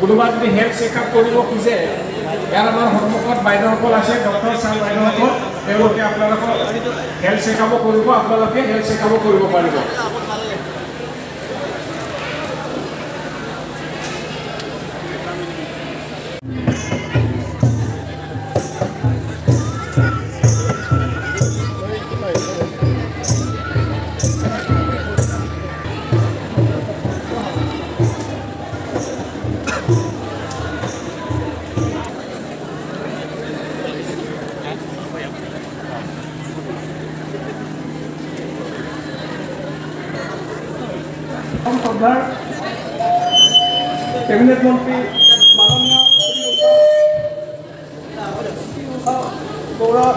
কোনোবা যদি health checkup কৰিব খোজে ইয়াত আমাৰ সন্মুখত বাইদেউসকল আছে ডক্টৰ ছাৰ বাইদেউসকল তেওঁলোকে আপোনালোকক হেল্থ চেকআপো কৰিব আপোনালোকে হেল্থ চেকআপো কৰিব পাৰিব কেবিনেট মন্ত্ৰী মাননীয় গৌৰৱ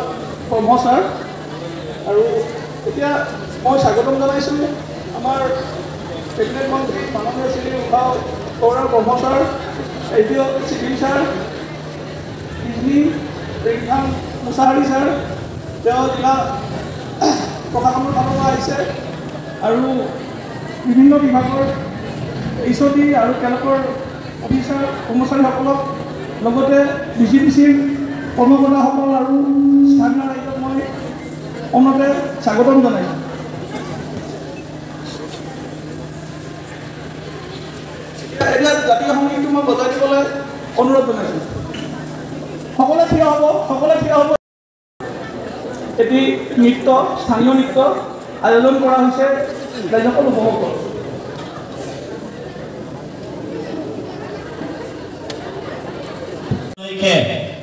ব্ৰহ্ম ছাৰ। আৰু এতিয়া মই স্বাগতম জনাইছোঁ আমাৰ কেবিনেট মন্ত্ৰী মাননীয় Shri Usha Gourav Brahma sir A D O' civil sir ইজনি Rinkhang Mushahary sir তেওঁ জিলা প্ৰশাসনৰ ফালৰ পৰা আহিছে আৰু বিভিন্ন বিভাগৰ এইচ ডি আৰু তেওঁলোকৰ অফিচাৰ কৰ্মচাৰীসকলক লগতে বি জি ডি চিৰ কৰ্মকৰ্তাসকল আৰু স্থানীয় ৰাইজক মই অনতে স্বাগতম জনাইছোঁ। জাতীয় সংগীতটো মই বজাই দিবলৈ অনুৰোধ জনাইছোঁ। সকলোৱে থিয় হ'ব সকলোৱে থিয় হ'ব। এটি নৃত্য স্থানীয় নৃত্য আয়োজন কৰা হৈছে ৰাজ্যসকল উপভোগ কৰক।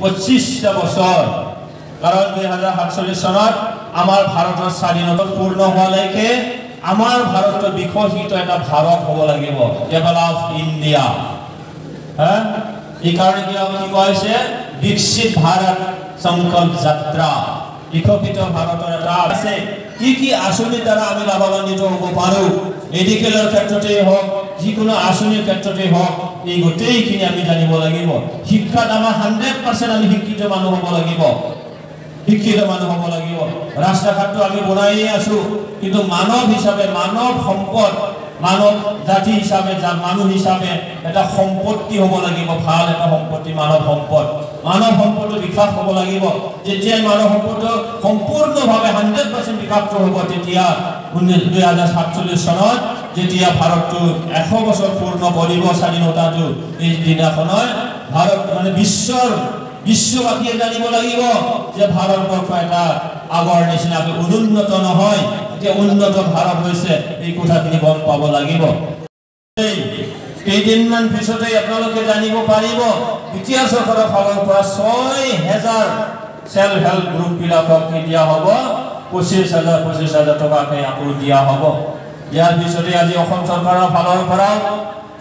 পঁচিছটা বছৰ। কাৰণ দুই হাজাৰ সাতচল্লিছ চনত আমাৰ ভাৰতৰ স্বাধীনতা পূৰ্ণ হোৱালৈকে আমাৰ ভাৰতৰ বিকশিত এটা ভাৰত হ'ব লাগিব। ডেভেলপ ইণ্ডিয়া হা? এইকাৰণে কি কি কোৱা হৈছে? বিকশিত ভাৰত সংকল্প যাত্ৰা বিকশিত ভাৰতৰ এটা আছে। কি কি আঁচনিৰ দ্বাৰা আমি লাভান্বিত হ'ব পাৰোঁ? মেডিকেলৰ ক্ষেত্ৰতেই হওক যিকোনো আঁচনিৰ ক্ষেত্ৰতেই হওক এই গোটেইখিনি আমি জানিব লাগিব শিক্ষাত আমাৰ হাণ্ড্ৰেড পাৰ্চেণ্ট আমি শিক্ষিত মানুহ হ'ব লাগিব শিক্ষিত মানুহ হ'ব লাগিব ৰাস্তা ঘাটটো আমি বনায়ে আছোঁ কিন্তু মানৱ হিচাপে মানৱ সম্পদ মানৱ জাতি হিচাপে মানুহ হিচাপে এটা সম্পত্তি হ'ব লাগিব ভাল এটা সম্পত্তি মানৱ সম্পদ মানৱ সম্পদৰ বিকাশ হ'ব লাগিব যেতিয়া মানৱ সম্পদ সম্পূৰ্ণভাৱে হাণ্ড্ৰেড পাৰ্চেণ্ট বিকাশটো হ'ব তেতিয়া দুই হাজাৰ সাতচল্লিছ চনত যেতিয়া ভাৰতটো এশ বছৰ পূৰ্ণ কৰিব স্বাধীনতাটো এই দিনাখনৰ ভাৰত মানে বিশ্বৰ বিশ্ববাসীয়ে জানিব লাগিব যে ভাৰতবৰ্ষ এটা আগৰ নিচিনাকৈ অনুন্নত নহয় এতিয়া উন্নত ভাৰত হৈছে এই কথাখিনি গম পাব লাগিব। কেইদিনমান পিছতে আপোনালোকে জানিব পাৰিব এতিয়া চৰকাৰৰ ফালৰ পৰা ছয় হেজাৰ চেল্ফ হেল্প গ্ৰুপবিলাকক কি দিয়া হ'ব? পঁচিছ হাজাৰ পঁচিছ হাজাৰ টকাকৈ আকৌ দিয়া হ'ব। ইয়াৰ পিছতে আজি অসম চৰকাৰৰ ফালৰ পৰা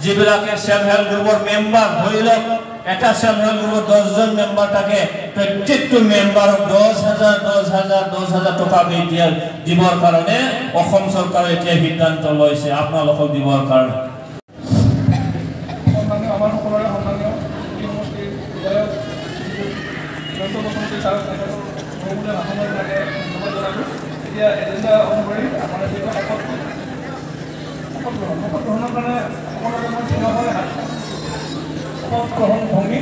যিবিলাকে চেল্ফ হেল্প গ্ৰুপৰ মেম্বাৰ ধৰি এটা চেল্ফ হেল্প গ্ৰুপত দহজন মেম্বাৰ থাকে, প্ৰত্যেকটো মেম্বাৰক দহ হাজাৰ দহ হাজাৰ দহ হাজাৰ টকাকৈ দিয়া দিবৰ কাৰণে অসম চৰকাৰে এতিয়া সিদ্ধান্ত লৈছে। আপোনালোকক দিবৰ কাৰণে। এতিয়া এজেণ্ডা অনুসৰি আমাৰ যিটো শপত শপত গ্ৰহণ শপত গ্ৰহণৰ কাৰণে সকলোকে মই থিয় হৈ শপত গ্ৰহণ ভংগী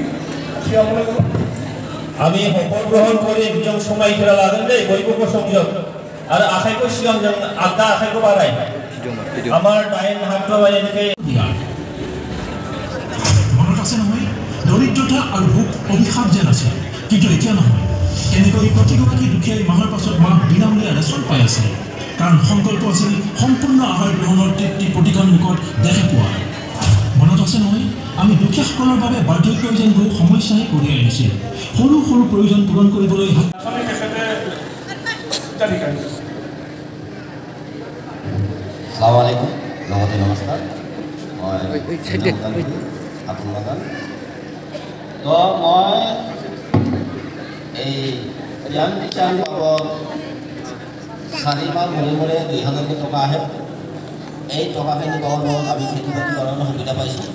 থিয় হ'বলৈ গ'লোঁ আমি শপত গ্রহণ করে একজন সময় ফেরা লাগেন দেই বৈভব সংযোগ আর আশাইকো সিগাম যেমন আড্ডা আশাইকো বাড়াই আমার ডাইন হাতটো মানে এনেকে মনত আছে নহয়? দৰিদ্ৰতা আৰু ভোক অভিশাপ যেন আছে। কিন্তু এতিয়া নহয়। এনেকৈ প্ৰতিগৰাকী দুখীয়াই মাহৰ পাছত মাহ বিনামূলীয়া ৰেচন পাই আছে। কাৰণ সংকল্প আছিল সম্পূৰ্ণ আহাৰ গ্ৰহণৰ তৃপ্তি প্ৰতিখন লোকত দেখা পোৱা। মনত আছে নহয় আমি দুখীয়াসকলৰ বাবে বাৰ্ধক্য যেন বহু সমস্যাই কঢ়িয়াই আনিছিল। সৰু সৰু প্ৰয়োজন পূৰণ কৰিবলৈ আসসালামু আলাইকুম লগতে নমস্কাৰ। মই আপোনালোকৰ তো মই এই জ্ঞান বাবদ চাৰি মাহ মূৰে মূৰে দুই হাজাৰকৈ টকা আহে। এই টকাখিনি পাবৰ লগত আমি খেতি বাতি কৰাৰ সুবিধা পাইছোঁ।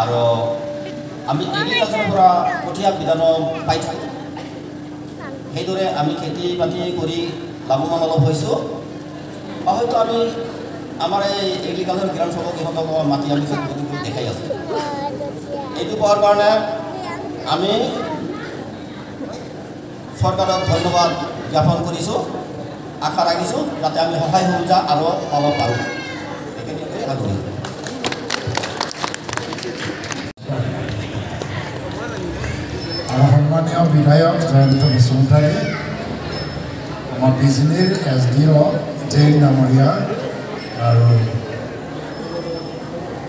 আৰু আমি এগ্ৰিকালচাৰৰ পৰা কঠীয়া বিধানো পাই থাকোঁ। সেইদৰে আমি খেতি বাতি কৰি লাভৱান অলপ হৈছোঁ। বা হয়তো আমি আমাৰ এই এগ্ৰিকালচাৰ সভাক ইহঁতক মাতি আমি দেখাই আছোঁ। এইটো পোৱাৰ কাৰণে আমি চৰকাৰক ধন্যবাদ। জ্ঞাপন কৰিছোঁ আশা ৰাখিছোঁ, যাতে আমি সহায় সুবিধা আৰু পাব পাৰোঁ। এইখিনিকে আগ্ৰহী সন্মানীয় বিধায়ক জয়ন্ত বসুমতাৰী, আমাৰ বিজুলীৰ এছ ডি অ' জেইন ডাঙৰীয়া আৰু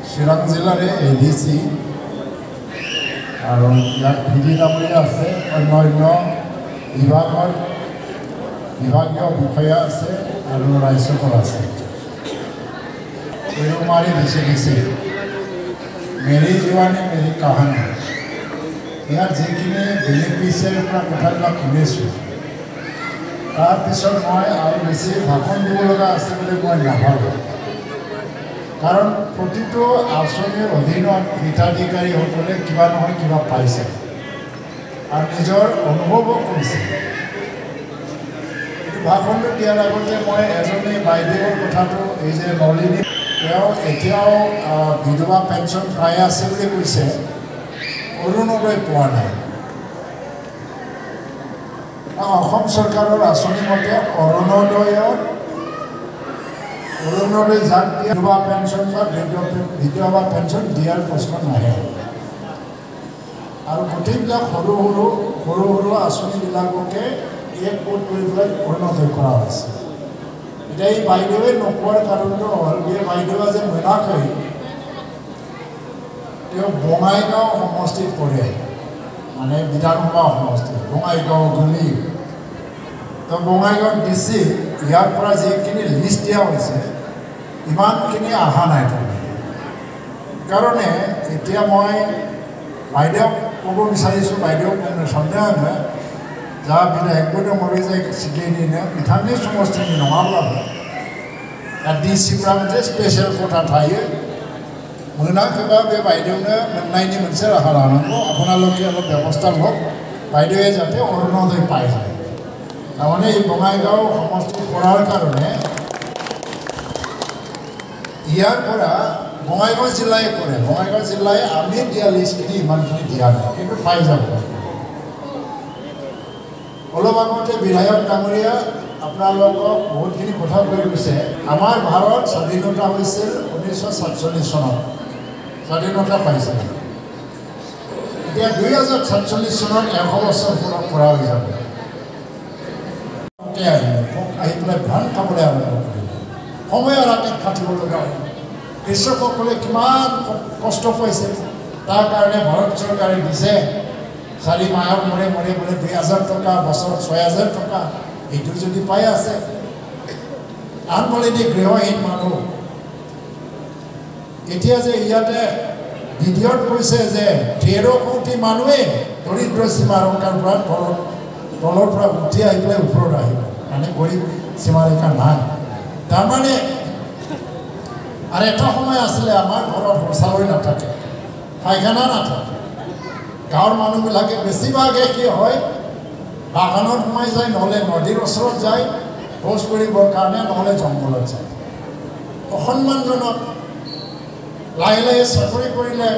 চিৰাং জিলাৰে এ ডি চি আৰু ইয়াত ভি ডি ডাঙৰীয়া আছে অন্য অন্য বিভাগৰ বিভাগীয় বিষয়া আছে আৰু ৰাজ্যপাল আছে মাৰি দিছে মেৰি কাহানী ইয়াত যিখিনি কথাবিলাক শুনিছোঁ তাৰপিছত মই আৰু বেছি ভাষণ দিব লগা আছে বুলি মই নাভাবোঁ কাৰণ প্ৰতিটো আঁচনিৰ অধীনত হিতাধিকাৰীসকলে কিবা নহয় কিবা পাইছে আৰু নিজৰ অনুভৱো এইটো ভাষণটো দিয়াৰ আগতে মই এজনী বাইদেউৰ কথাটো এই যে নলিনী তেওঁ এতিয়াও বিধৱা পেঞ্চন পাই আছে বুলি কৈছে। অৰুণোদয় পোৱা নাই। অসম চৰকাৰৰ আঁচনি মতে অৰুণোদয়ত অৰুণোদয় যাক দিয়ে বিধৱা পেঞ্চন বা বিধৱা পেঞ্চন দিয়াৰ প্ৰশ্ন নাহে। আৰু গোটেইবিলাক সৰু সৰু সৰু সৰু আঁচনিবিলাককে এক গোট কৰি পেলাই অৰুণোদয় কৰা হৈছে এতিয়া এই বাইদেৱে নোপোৱাৰ কাৰণটো হ'ল এই বাইদেৱে যে মইনাখাৰী তেওঁ বঙাইগাঁও সমষ্টিত পৰে মানে বিধানসভা সমষ্টি বঙাইগাঁও গলি তো বঙাইগাঁও ডি চি ইয়াৰ পৰা যিখিনি লিষ্ট দিয়া হৈছে ইমানখিনি অহা নাই সেইকাৰণে এতিয়া মই বাইদেউক ক'ব বিচাৰিছোঁ বাইদেউক সন্দেহ নহয় যা বিধায়কবোৰে মৰি যায় চিগিনি নে बिथांनि समस्थिनि नङाब्लाबो दा डि सिफ्रा मोनसे स्पेसियेल खथा थायो मोनाखैबा बे बायदेवनो मोननायनि मोनसे राहा लानांगौ আপোনালোকে অলপ ব্যৱস্থা লওক বাইদেৱে যাতে অৰুণোদয় পাই যায় তাৰমানে এই বঙাইগাঁও সমষ্টি কৰাৰ কাৰণে ইয়াৰ পৰা বঙাইগাঁও জিলাই কৰে বঙাইগাঁও জিলাই আমি দিয়া লিষ্টখিনি ইমানখিনি দিয়া নাই কিন্তু পাই যাব অলপ আগতে বিধায়ক ডাঙৰীয়া আপোনালোকক বহুতখিনি কথা কৈ গৈছে। আমাৰ ভাৰত স্বাধীনতা হৈছিল ঊনৈছশ সাতচল্লিছ চনত। স্বাধীনতা পাইছিল এতিয়া দুই হাজাৰ সাতচল্লিছ চনত এশ বছৰ পূৰণ কৰা হৈ যাব। মোক আহি পেলাই ধান খাবলৈ আৰম্ভ কৰিলে। সময়ৰ আগত কাটিব লগা হ'ল। কৃষকসকলে কিমান কষ্ট পাইছে। তাৰ কাৰণে ভাৰত চৰকাৰে দিছে। চাৰি মাহৰ মূৰে মূৰে বোলে দুই হাজাৰ টকা বছৰত ছয় হাজাৰ টকা এইটো যদি পাই আছে। আনফালেদি গৃহহীন মানুহ। এতিয়া যে ইয়াতে ভিডিঅ'ত কৈছে যে তেৰ কোটি মানুহে দৰিদ্ৰ সীমাৰেখাৰ পৰা তলত তলৰ পৰা উঠি আহি পেলাই ওপৰত আহিব। মানে গৰীব সীমাৰেখা নাই। তাৰমানে আৰু এটা সময় আছিলে আমাৰ ঘৰত শৌচালয় নাথাকে পায়খানা নাথাকে। গাঁৱৰ মানুহবিলাকে বেছিভাগে কি হয়। বাগানত সোমাই যায় নহ'লে নদীৰ ওচৰত যায় শৌচ কৰিবৰ কাৰণে নহ'লে জংঘলত যায়। অসন্মানজনক। লাহে লাহে চাকৰি কৰিলে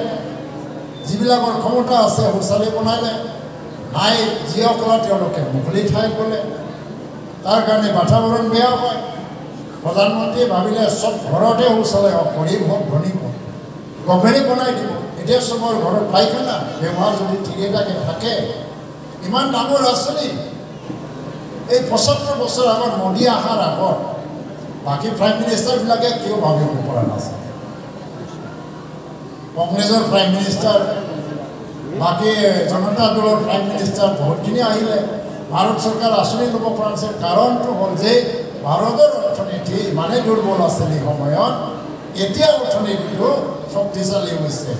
যিবিলাকৰ ক্ষমতা আছে শৌচালয় বনালে নাই যিসকলে তেওঁলোকে মুকলি ঠাইত গ'লে তাৰ কাৰণে বাতাবৰণ বেয়া হয়। প্ৰধানমন্ত্ৰীয়ে ভাবিলে চব ঘৰতে শৌচালয় হওক গৰীব হওক ধনী হওক গভমেণ্টে বনাই দিব। এতিয়া চবৰ ঘৰত পায়খানা ব্যৱহাৰ যদি ঠিকেইটাকে থাকে ইমান ডাঙৰ আঁচনি এই পঁচত্তৰ বছৰ আগত মোদী অহাৰ আগত বাকী প্ৰাইম মিনিষ্টাৰবিলাকে কিয় ভাবিব পৰা নাছিল? কংগ্ৰেছৰ প্ৰাইম মিনিষ্টাৰ বাকী জনতা দলৰ প্ৰাইম মিনিষ্টাৰ বহুতখিনি আহিলে। ভাৰত চৰকাৰ আঁচনি ল'ব পৰা নাছিল। কাৰণটো হ'ল যে ভাৰতৰ অৰ্থনীতি ইমানেই দুৰ্বল আছিল এই সময়ত। এতিয়া অৰ্থনীতিটো শক্তিশালী হৈছে।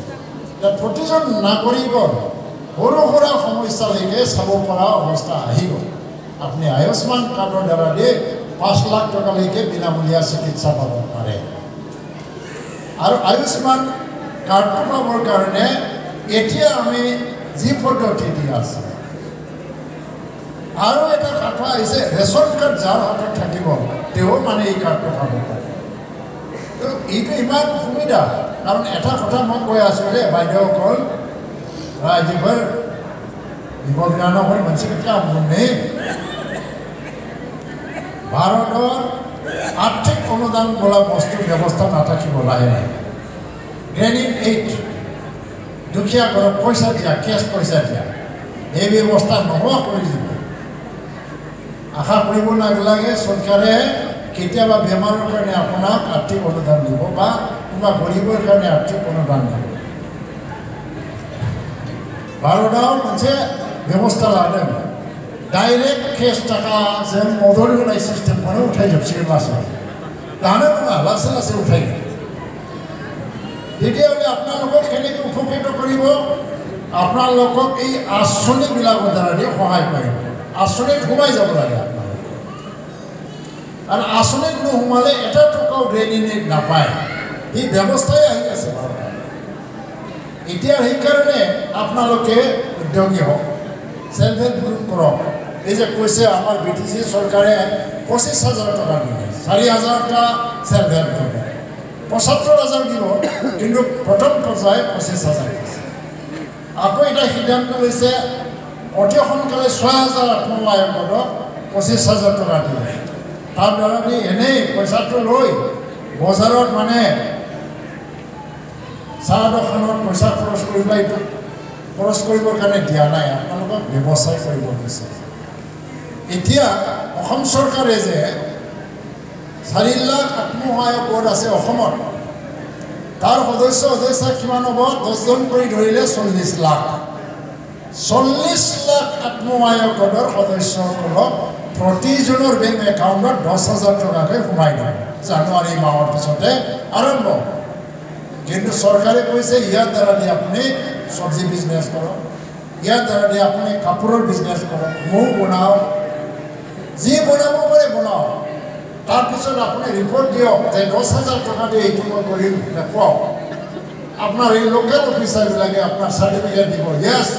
প্ৰতিজন নাগৰিকৰ সৰু সুৰা সমস্যালৈকে চাব পৰা অৱস্থা আহিব আপুনি আয়ুষ্মান কাৰ্ডৰ দ্বাৰা দি পাঁচ লাখ টকালৈকে বিনামূলীয়া চিকিৎসা পাব পাৰে। আৰু আয়ুষ্মান কাৰ্ডটো পাবৰ কাৰণে এতিয়া আমি যি পদ্ধতি দি আছোঁ। আৰু এটা কথা আহিছে ৰেচন কাৰ্ড যাৰ হাতত থাকিব তেওঁ মানে এই কাৰ্ডটো পাব পাৰে। এইটো ইমান সুবিধা। কাৰণ এটা কথা মই কৈ আছোঁ যে বাইদেউসকল ৰাইজৰ জীৱজ্ঞানৰ মানুহ কেতিয়া ভাৰতৰ আৰ্থিক অনুদান বোলা বস্তুৰ ব্যৱস্থা নাথাকিব লাহে লাহে। গ্ৰেনিং এইট দুখীয়া ঘৰত পইচা দিয়া কেছ পইচা দিয়া এই ব্যৱস্থা নোহোৱা কৰি দিব। আশা কৰিব নালাগে চৰকাৰে কেতিয়াবা বেমাৰৰ কাৰণে আপোনাক আৰ্থিক অনুদান দিব বা কোনোবা গৰীবৰ কাৰণে আৰ্থিক অনুদান দিব भारतआव मोनसे बेबस्था लादों डाइरेक्ट केस थाखा जों मदद होनाय सिस्टेमखौनो उठायजोबसिगोन लासै दानो नङा लासै लासै उठायगोन তেতিয়াহ'লে আপোনালোকক কেনেকৈ উপকৃত কৰিব আপোনালোকক এই আঁচনিবিলাকৰ দ্বাৰা দি সহায় কৰিব আঁচনিত সোমাই যাব লাগে আপোনালোক আৰু আঁচনিত নোসোমালে এটা টকাও ড্ৰেইনিং নাপায়। এই ব্যৱস্থাই আহি আছে এতিয়া সেইকাৰণে আপোনালোকে উদ্যোগী হওক চেল্ফ হেল্প গ্ৰুপ কৰক। এই যে কৈছে আমাৰ বি টি চি চৰকাৰে পঁচিছ হাজাৰ টকা দিলে চাৰি হাজাৰটা চেল্ফ হেল্প গ্ৰুপ পঁচাত্তৰ হাজাৰ দিব কিন্তু প্ৰথম পৰ্যায় পঁচিছ হাজাৰ দিছে। আকৌ এটা সিদ্ধান্ত লৈছে অতি সোনকালে ছয় হাজাৰ আত্মসহায়ক গোটক পঁচিছ হাজাৰ টকা দিব তাৰ দ্বাৰা দি এনেই পইচাটো লৈ বজাৰত মানে চাহ দোকানত পইচা খৰচ কৰিব এইটো খৰচ কৰিবৰ কাৰণে দিয়া নাই আপোনালোকক ব্যৱসায় কৰিব দিছে। এতিয়া অসম চৰকাৰে যে চাৰি লাখ আত্মসহায়ক গোট আছে অসমত তাৰ সদস্য সদস্য কিমান হ'ব? দহজন কৰি ধৰিলে চল্লিছ লাখ। চল্লিছ লাখ আত্মসহায়ক গোটৰ সদস্যসকলক প্ৰতিজনৰ বেংক একাউণ্টত দহ হাজাৰ টকাকৈ সোমাই দিব জানুৱাৰী মাহৰ পিছতে আৰম্ভ। কিন্তু চৰকাৰে কৈছে ইয়াৰ দ্বাৰা দি আপুনি চব্জি বিজনেছ কৰক। ইয়াৰ দ্বাৰা দি আপুনি কাপোৰৰ বিজনেছ কৰক। মৌ বনাওক। যি বনাব পাৰে বনাওক। তাৰপিছত আপুনি ৰিপৰ্ট দিয়ক যে দহ হাজাৰ টকা দি এইটো মই কৰিম দেখুৱাওক। আপোনাৰ এই লোকেল অফিচাৰবিলাকে আপোনাৰ চাৰ্টিফিকেট দিব য়েছ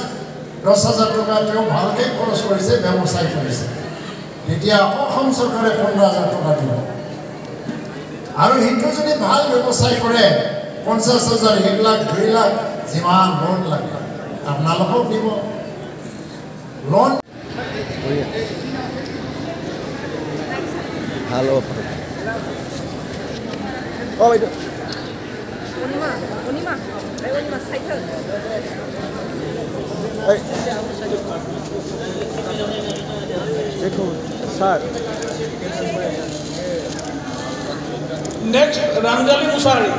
দহ হাজাৰ টকা তেওঁ ভালকৈ খৰচ কৰিছে ব্যৱসায় কৰিছে। তেতিয়া অসম চৰকাৰে পোন্ধৰ হাজাৰ টকা দিব। আৰু সেইটো যদি ভাল ব্যৱসায় কৰে পঞ্চাছ হাজাৰ এক লাখ দুই লাখ যিমান লোন লাগে আপোনালোকক দিব। লোন ভালো অঁ বাইদেউ। দেখুন স্যার নেক্সট রামজালি মুসারি